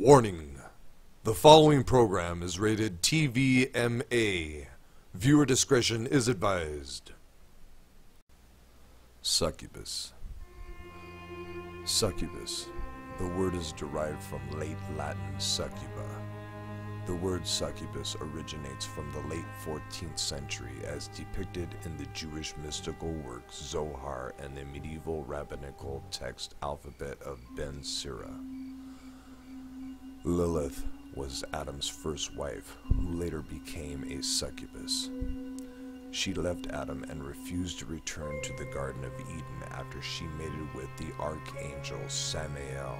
Warning. The following program is rated TVMA. Viewer discretion is advised. Succubus. Succubus. The word is derived from late Latin succuba. The word succubus originates from the late 14th century as depicted in the Jewish mystical work Zohar and the medieval rabbinical text alphabet of Ben Sira. Lilith was Adam's first wife, who later became a succubus. She left Adam and refused to return to the Garden of Eden after she mated with the archangel Samael.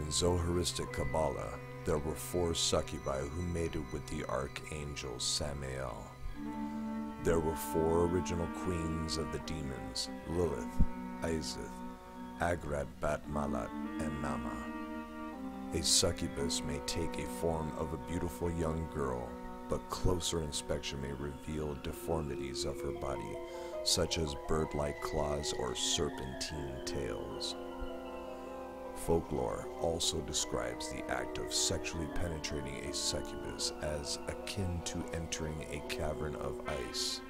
In Zoharistic Kabbalah, there were four succubi who mated with the archangel Samael. There were four original queens of the demons Lilith, Eisheth, Agrat bat Mahlat, and Naamah. A succubus may take a form of a beautiful young girl, but closer inspection may reveal deformities of her body, such as bird like claws or serpentine tails. Folklore also describes the act of sexually penetrating a succubus as akin to entering a cavern of ice.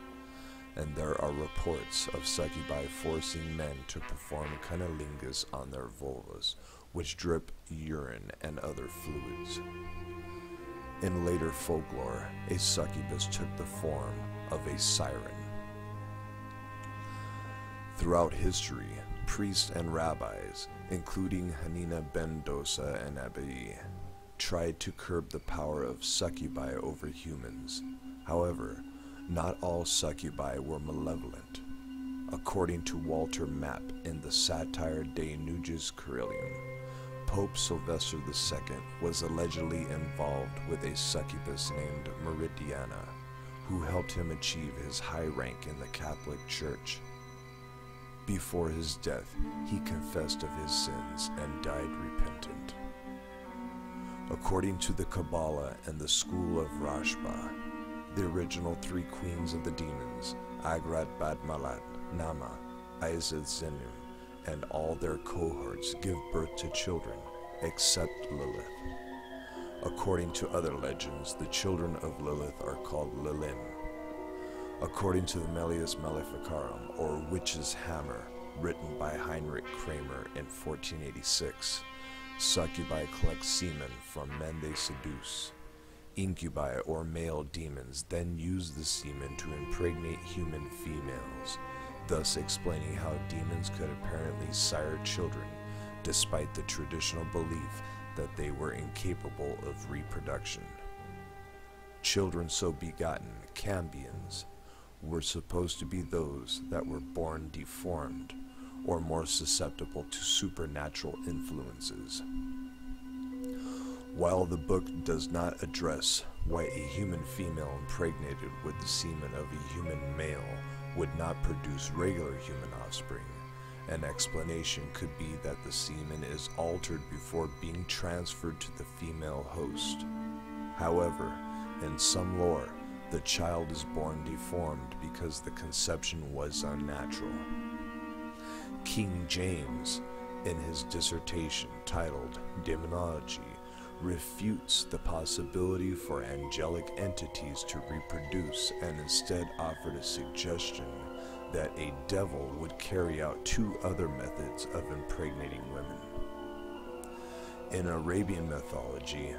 And there are reports of succubi forcing men to perform cunnilingus on their vulvas, which drip urine and other fluids. In later folklore, a succubus took the form of a siren. Throughout history, priests and rabbis, including Hanina ben Dosa and Abaye, tried to curb the power of succubi over humans. However, not all succubi were malevolent. According to Walter Map in the satire De Nugis Curialium, Pope Sylvester II was allegedly involved with a succubus named Meridiana, who helped him achieve his high rank in the Catholic Church. Before his death, he confessed of his sins and died repentant. According to the Kabbalah and the school of Rashba, the original three queens of the demons, Agrat bat Mahlat, Naamah, Eisheth Zenum, and all their cohorts give birth to children, except Lilith. According to other legends, the children of Lilith are called Lilim. According to the Malleus Maleficarum, or Witch's Hammer, written by Heinrich Kramer in 1486, succubi collect semen from men they seduce. Incubi or male demons then use the semen to impregnate human females, thus explaining how demons could apparently sire children, despite the traditional belief that they were incapable of reproduction. Children so begotten, Cambions, were supposed to be those that were born deformed or more susceptible to supernatural influences. While the book does not address why a human female impregnated with the semen of a human male would not produce regular human offspring, an explanation could be that the semen is altered before being transferred to the female host. However, in some lore, the child is born deformed because the conception was unnatural. King James, in his dissertation titled Daemonologie, refutes the possibility for angelic entities to reproduce and instead offered a suggestion that a devil would carry out two other methods of impregnating women. In Arabian mythology,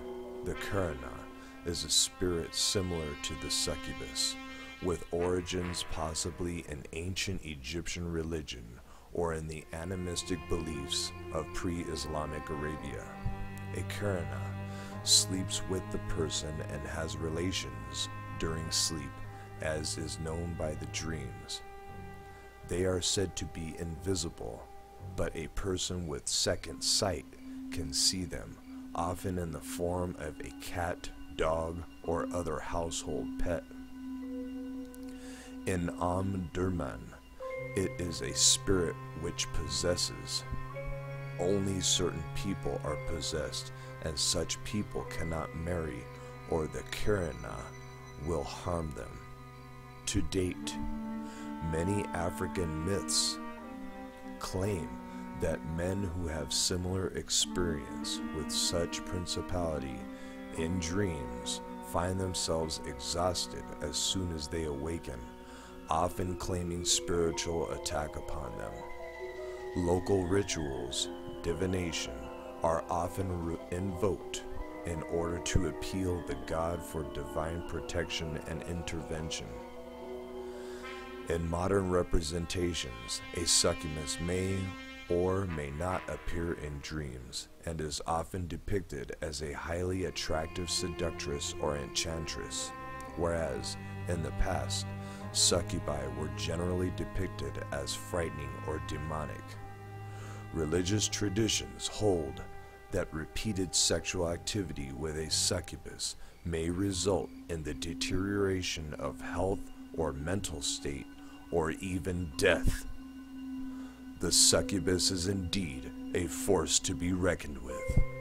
the Qarinah is a spirit similar to the succubus, with origins possibly in ancient Egyptian religion or in the animistic beliefs of pre-Islamic Arabia. A Qarinah sleeps with the person and has relations during sleep, as is known by the dreams. They are said to be invisible, but a person with second sight can see them, often in the form of a cat, dog, or other household pet. In Omdurman, it is a spirit which possesses. Only certain people are possessed, and such people cannot marry, or the Qarinah will harm them. To date, many African myths claim that men who have similar experience with such principality in dreams find themselves exhausted as soon as they awaken, often claiming spiritual attack upon them. Local rituals, divination, are often invoked in order to appeal the god for divine protection and intervention. In modern representations, a succubus may or may not appear in dreams and is often depicted as a highly attractive seductress or enchantress, whereas in the past, succubi were generally depicted as frightening or demonic. Religious traditions hold that repeated sexual activity with a succubus may result in the deterioration of health or mental state or even death. The succubus is indeed a force to be reckoned with.